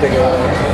てる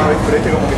una vez parece como que...